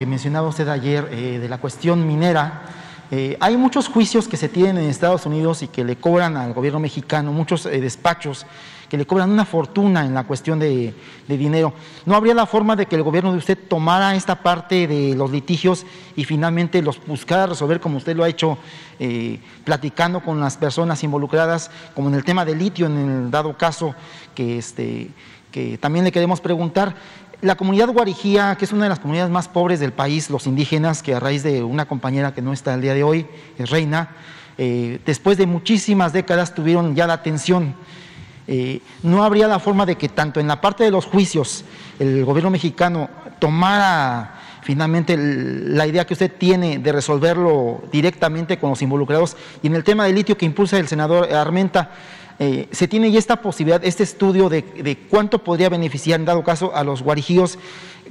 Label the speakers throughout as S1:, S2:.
S1: que mencionaba usted ayer eh, de la cuestión minera. Eh, hay muchos juicios que se tienen en Estados Unidos y que le cobran al gobierno mexicano, muchos eh, despachos que le cobran una fortuna en la cuestión de, de, dinero. ¿No habría la forma de que el gobierno de usted tomara esta parte de los litigios y finalmente los buscara resolver como usted lo ha hecho, platicando con las personas involucradas, como en el tema del litio, en el dado caso que, este, que también le queremos preguntar? La comunidad guarijía, que es una de las comunidades más pobres del país, los indígenas, que a raíz de una compañera que no está el día de hoy, es reina, eh, después de muchísimas décadas tuvieron ya la atención. Eh, no habría la forma de que tanto en la parte de los juicios el gobierno mexicano tomara finalmente la idea que usted tiene de resolverlo directamente con los involucrados y en el tema del litio que impulsa el senador Armenta, eh, se tiene ya esta posibilidad, este estudio de, cuánto podría beneficiar en dado caso a los guarijíos,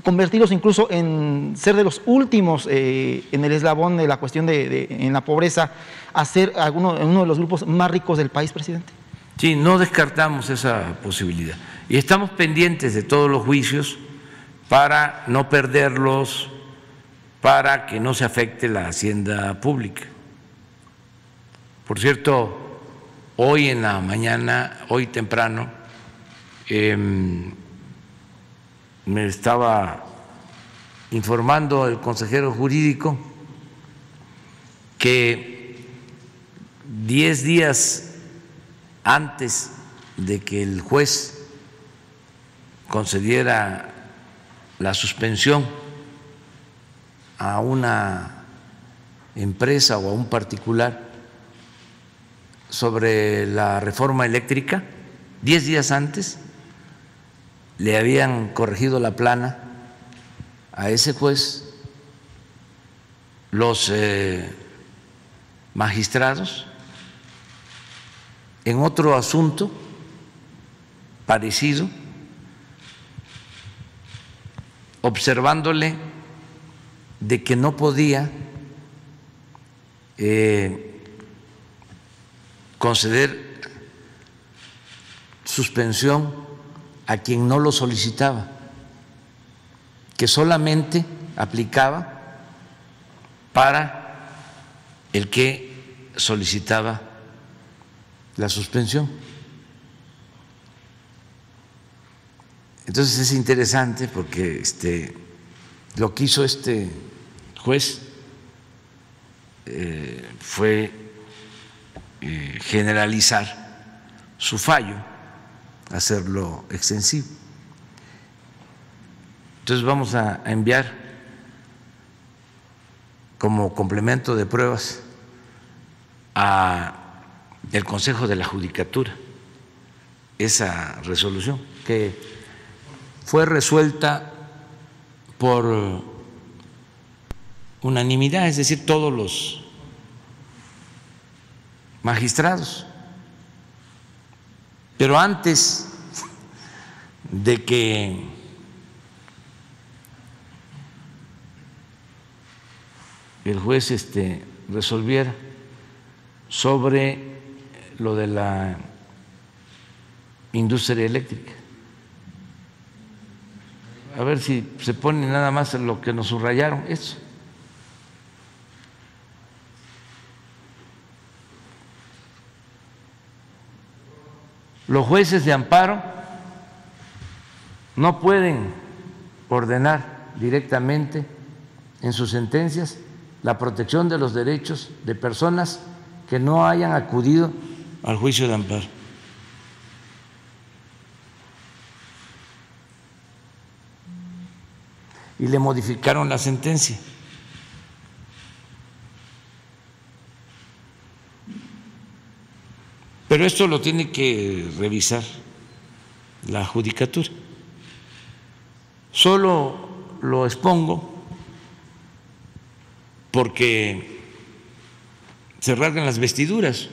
S1: convertirlos incluso en ser de los últimos eh, en el eslabón de la cuestión de, de, en la pobreza, a ser alguno, uno de los grupos más ricos del país, presidente.
S2: Sí, no descartamos esa posibilidad. Y estamos pendientes de todos los juicios para no perderlos, para que no se afecte la hacienda pública. Por cierto, hoy en la mañana, hoy temprano, eh, me estaba informando el consejero jurídico que diez días antes de que el juez concediera la suspensión a una empresa o a un particular sobre la reforma eléctrica, diez días antes le habían corregido la plana a ese juez los eh, magistrados en otro asunto parecido, observándole de que no podía eh, conceder suspensión a quien no lo solicitaba, que solamente aplicaba para el que solicitaba la suspensión. Entonces es interesante porque este, lo que hizo este juez eh, fue eh, generalizar su fallo, hacerlo extensivo. Entonces vamos a, a enviar como complemento de pruebas a el Consejo de la Judicatura esa resolución que fue resuelta por unanimidad, es decir, todos los magistrados. Pero antes de que el juez este, resolviera sobre lo de la industria eléctrica. A ver si se pone nada más lo que nos subrayaron, eso. Los jueces de amparo no pueden ordenar directamente en sus sentencias la protección de los derechos de personas que no hayan acudido al juicio de amparo. Y le modificaron la sentencia. Pero esto lo tiene que revisar la judicatura. Solo lo expongo porque se rasgan las vestiduras.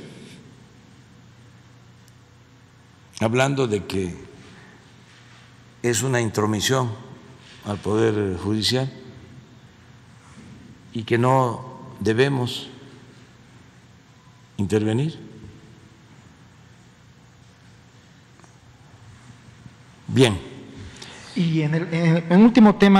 S2: hablando de que es una intromisión al Poder Judicial y que no debemos intervenir. Bien.
S1: Y en el, último tema.